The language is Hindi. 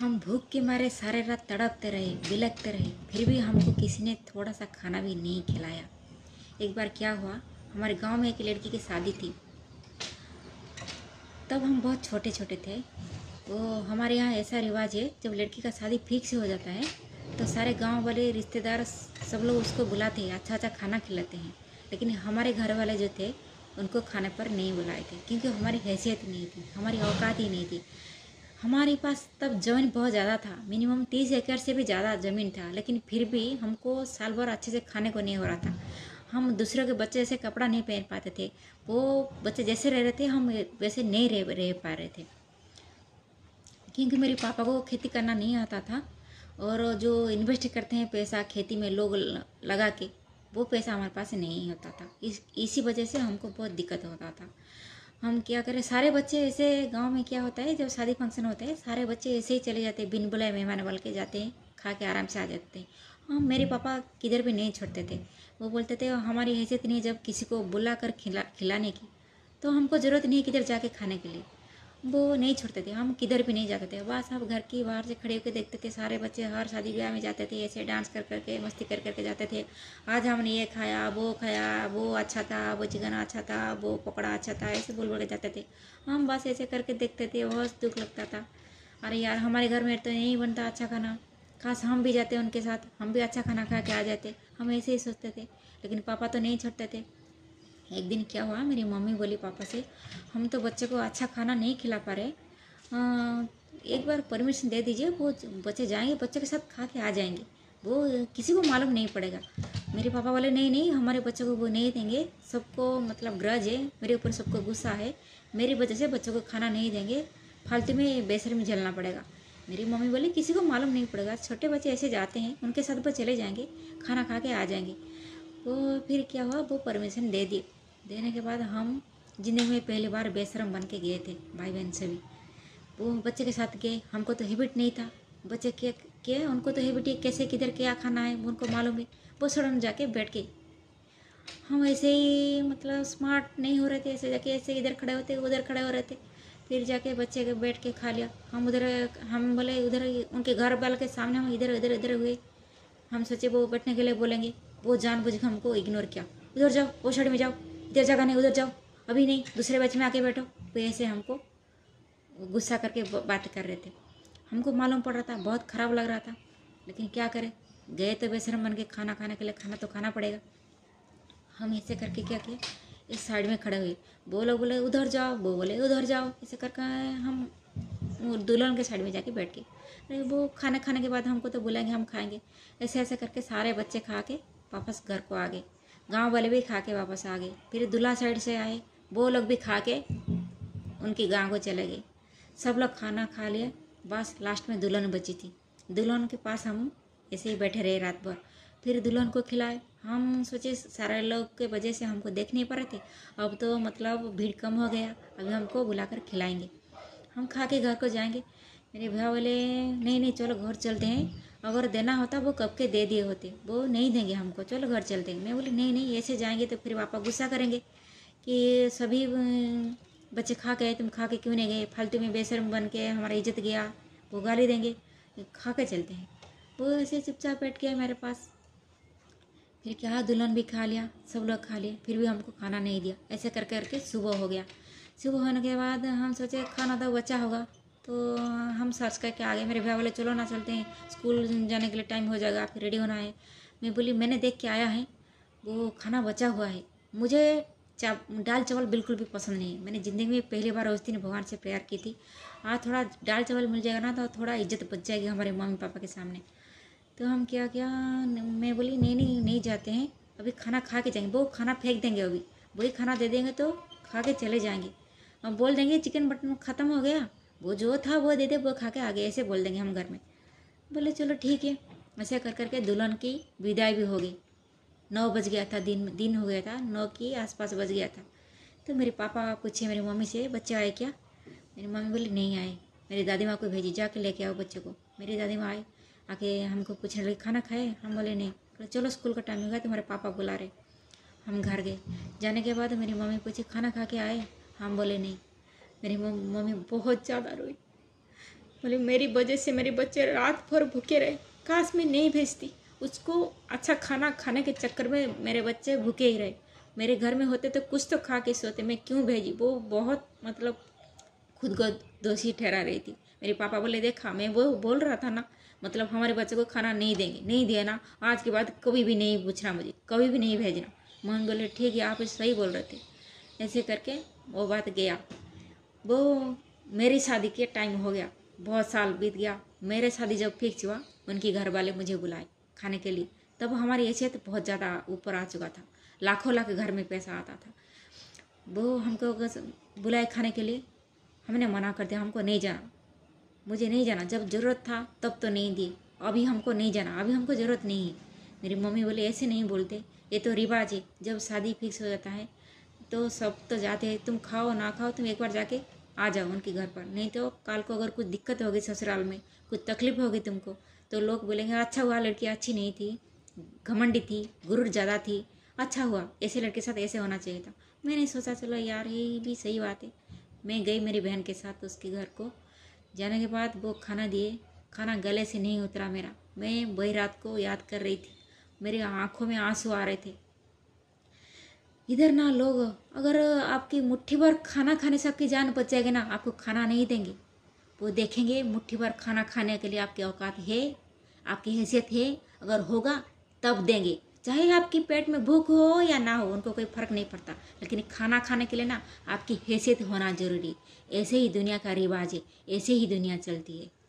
हम भूख के मारे सारे रात तड़पते रहे बिलकते रहे, फिर भी हमको किसी ने थोड़ा सा खाना भी नहीं खिलाया। एक बार क्या हुआ, हमारे गाँव में एक लड़की की शादी थी। तब हम बहुत छोटे छोटे थे। वो हमारे यहाँ ऐसा रिवाज है, जब लड़की का शादी फिक्स हो जाता है तो सारे गाँव वाले रिश्तेदार सब लोग उसको बुलाते हैं अच्छा अच्छा खाना खिलाते हैं। लेकिन हमारे घर वाले जो थे, उनको खाने पर नहीं बुलाए थे, क्योंकि हमारी हैसियत नहीं थी, हमारी औकात ही नहीं थी। हमारे पास तब ज़मीन बहुत ज़्यादा था। मिनिमम तीस एकड़ से भी ज़्यादा ज़मीन था, लेकिन फिर भी हमको साल भर अच्छे से खाने को नहीं हो रहा था। हम दूसरों के बच्चे जैसे कपड़ा नहीं पहन पाते थे। वो बच्चे जैसे रह रहे थे, हम वैसे नहीं रह रह पा रहे थे। क्योंकि मेरे पापा को खेती करना नहीं आता था और जो इन्वेस्ट करते हैं पैसा खेती में लोग लगा के, वो पैसा हमारे पास नहीं होता था। इस, इसी वजह से हमको बहुत दिक्कत होता था। हम क्या करें? सारे बच्चे ऐसे गाँव में क्या होता है, जब शादी फ़ंक्शन होता है, सारे बच्चे ऐसे ही चले जाते हैं, बिन बुलाए मेहमान बल के जाते हैं, खा के आराम से आ जाते हैं। हम मेरे पापा किधर भी नहीं छोड़ते थे। वो बोलते थे, हमारी हैसियत नहीं जब किसी को बुला कर खिला, खिलाने की। तो हमको ज़रूरत नहीं है किधर जाके खाने के लिए। वो नहीं छोड़ते थे, हम किधर भी नहीं जाते थे। बस हम घर की बाहर से खड़े होकर देखते थे, सारे बच्चे हर शादी ब्याह में जाते थे, ऐसे डांस कर करके, मस्ती कर करके जाते थे। आज हमने ये खाया, वो खाया, वो अच्छा था, वो चिकन अच्छा था, वो पकौड़ा अच्छा था, ऐसे बोल बोल के जाते थे। हम बस ऐसे करके देखते थे, बहुत दुख लगता था। अरे यार, हमारे घर में तो नहीं बनता अच्छा खाना। खास हम भी जाते उनके साथ, हम भी अच्छा खाना खा के आ जाते। हम ऐसे ही सोचते थे, लेकिन पापा तो नहीं छोड़ते थे। एक दिन क्या हुआ मेरी मम्मी बोली पापा से हम तो बच्चे को अच्छा खाना नहीं खिला पा रहे। आ, एक बार परमिशन दे दीजिए वो बच्चे जाएँगे बच्चे के साथ खा के आ जाएँगे। वो किसी को मालूम नहीं पड़ेगा। मेरे पापा बोले नहीं नहीं हमारे बच्चों को वो नहीं देंगे। सबको मतलब ग्रज है मेरे ऊपर सबको गुस्सा है। मेरी वजह से बच्चों को खाना नहीं देंगे। फालतू में बेसर में झलना पड़ेगा। मेरी मम्मी बोली किसी को मालूम नहीं पड़ेगा। छोटे बच्चे ऐसे जाते हैं उनके साथ वो चले जाएँगे खाना खा के आ जाएँगे। वो फिर क्या हुआ वो परमिशन दे दी देने के बाद हम ज़िंदगी में पहली बार बेशरम बन के गए थे भाई बहन से भी वो बच्चे के साथ गए, हमको तो हैबिट नहीं था। बच्चे के के, उनको तो हैबिट है कैसे किधर क्या खाना है, उनको मालूम है वो सड़न जाके बैठ गए। हम ऐसे ही मतलब स्मार्ट नहीं हो रहे थे, ऐसे जाके ऐसे इधर खड़े होते, उधर खड़े हो रहे थे। फिर जाके बच्चे के बैठ के खा लिया। हम उधर, हम बोले उधर उनके घर वाल के सामने हम इधर इधर इधर हुए। हम सोचे वो बैठने के लिए बोलेंगे। वो जान बुझ के हमको इग्नोर किया। उधर जाओ, वो साइड में जाओ। इधर जगह नहीं, उधर जाओ। अभी नहीं, दूसरे बच्चे में आके बैठो। तो ऐसे हमको गुस्सा करके बात कर रहे थे। हमको मालूम पड़ रहा था, बहुत ख़राब लग रहा था। लेकिन क्या करें? गए तो बेशरम बन के खाना खाने के लिए खाना तो खाना पड़ेगा। हम ऐसे करके क्या किए? इस साइड में खड़े हुए। लोग बोले, उधर जाओ, वो बोले, उधर जाओ। ऐसे करके हम दुल्हन के साइड में जाके बैठ गए। वो खाना खाने के बाद हमको तो बुलाएँगे, हम खाएँगे। ऐसे ऐसे करके सारे बच्चे खा के वापस घर को आ गए। गाँव वाले भी खा के वापस आ गए। फिर दूल्हा साइड से आए। वो लोग भी खा के उनकी गाँव को चले गए। सब लोग खाना खा लिए। बस लास्ट में दुल्हन बची थी। दुल्हन के पास हम ऐसे ही बैठे रहे रात भर। फिर दुल्हन को खिलाए। हम सोचे सारे लोग के वजह से हमको देख नहीं पा रहे थे। अब तो मतलब भीड़ कम हो गया। अभी हमको बुलाकर खिलाएँगे। हम खा के घर को जाएँगे। मेरे भैया बोले, नहीं नहीं, चलो घर चलते हैं। अगर देना होता वो कब के दे दिए होते? वो नहीं देंगे हमको। चलो घर चलते मैं बोली, नहीं नहीं, ऐसे जाएँगे तो फिर पापा गुस्सा करेंगे कि सभी बच्चे खा के तुम खा के क्यों नहीं गए? फालतू में बेशरम बन के हमारा इज़्ज़त गया, वो गाली देंगे। खा के चलते हैं। वो ऐसे चुपचाप बैठ गया मेरे पास। फिर क्या, दुल्हन भी खा लिया, सब लोग खा लिए, फिर भी हमको खाना नहीं दिया। ऐसे कर करके सुबह हो गया। सुबह होने के बाद हम सोचे, खाना तो बच्चा होगा। तो हम सर्च करके आ गए मेरे भैया बोले, चलो ना चलते हैं स्कूल जाने के लिए टाइम हो जाएगा फिर रेडी होना है। मैं बोली, मैंने देख के आया है, वो खाना बचा हुआ है। मुझे चा दाल चावल बिल्कुल भी पसंद नहीं है। मैंने ज़िंदगी में पहली बार उस दिन भगवान से प्यार की थी। आज थोड़ा दाल चावल मिल जाएगा ना तो थोड़ा इज़्ज़त बच जाएगी हमारे मम्मी पापा के सामने। तो हम क्या क्या, मैं बोली, नहीं नहीं नहीं जाते हैं, अभी खाना खा के जाएँगे, वो खाना फेंक देंगे अभी। वही खाना दे देंगे तो खा के चले जाएँगे। अब बोल देंगे, चिकन बटन ख़त्म हो गया वो जो था वो दे दे, वो खा के आगे ऐसे बोल देंगे हम घर में। बोले, चलो ठीक है। ऐसे कर करके दुल्हन की विदाई भी हो गई। नौ बज गया था, दिन दिन हो गया था, नौ के आसपास बज गया था। तो मेरे पापा पूछे मेरी मम्मी से, बच्चे आए क्या? मेरी मम्मी बोली, नहीं आए। मेरी दादी माँ को भेजी, जाके लेके आओ बच्चे को। मेरी दादी माँ आए आके हमको पूछने लगे, खाना खाए? हम बोले, नहीं। बोले, चलो स्कूल का टाइम हो गया, तुम्हारे पापा बुला रहे। हम घर गए। जाने के बाद मेरी मम्मी पूछी, खाना खा के आए? हम बोले, नहीं। मेरी मम्मी बहुत ज़्यादा रोई। बोले, मेरी वजह से मेरे बच्चे रात भर भूखे रहे, काश मैं नहीं भेजती। उसको अच्छा खाना खाने के चक्कर में मेरे बच्चे भूखे ही रहे। मेरे घर में होते तो कुछ तो खा के सोते, मैं क्यों भेजी? वो बहुत मतलब खुद को दोषी ठहरा रही थी। मेरे पापा बोले, देखा, मैं वो बोल रहा था ना मतलब हमारे बच्चे को खाना नहीं देंगे, नहीं दिया ना, आज के बाद कभी भी नहीं पूछना मुझे, कभी भी नहीं भेजना। मोहन बोले, ठीक है, आप सही बोल रहे थे। ऐसे करके वो बात गया। वो मेरी शादी के टाइम हो गया। बहुत साल बीत गया। मेरे शादी जब फिक्स हुआ, उनके घर वाले मुझे बुलाए खाने के लिए। तब हमारी हैसियत बहुत ज़्यादा ऊपर आ चुका था। लाखों लाख घर में पैसा आता था। वो हमको बुलाए खाने के लिए। हमने मना कर दिया, हमको नहीं जाना। मुझे नहीं जाना। जब ज़रूरत था, तब तो नहीं दी अभी हमको नहीं जाना। अभी हमको ज़रूरत नहीं है। मेरी मम्मी बोले, ऐसे नहीं बोलते। ये तो रिवाज है। जब शादी फिक्स हो जाता है तो सब तो जाते हैं, तुम खाओ ना खाओ, तुम एक बार जाके आ जाओ उनके घर पर। नहीं तो कल को अगर कुछ दिक्कत होगी ससुराल में, कुछ तकलीफ़ होगी तुमको तो लोग बोलेंगे अच्छा हुआ लड़की, अच्छी नहीं थी, घमंडी थी, गुरुर ज़्यादा थी अच्छा हुआ, ऐसे लड़के साथ ऐसे होना चाहिए था। मैंने सोचा, चलो यार, ये भी सही बात है। मैं गई मेरी बहन के साथ उसके घर को। जाने के बाद वो खाना दिए, खाना गले से नहीं उतरा मेरा। मैं वही रात को याद कर रही थी। मेरी आँखों में आँसू आ रहे थे। इधर ना लोग, अगर आपकी मुट्ठी भर खाना खाने से आपकी जान बच जाएगी ना, आपको खाना नहीं देंगे। वो देखेंगे मुट्ठी भर खाना खाने के लिए आपकी औकात है, आपकी हैसियत है, अगर होगा तब देंगे। चाहे आपकी पेट में भूख हो या ना हो, उनको कोई फ़र्क नहीं पड़ता। लेकिन खाना खाने के लिए ना, आपकी हैसियत होना ज़रूरी। ऐसे ही दुनिया का रिवाज है, ऐसे ही दुनिया चलती है।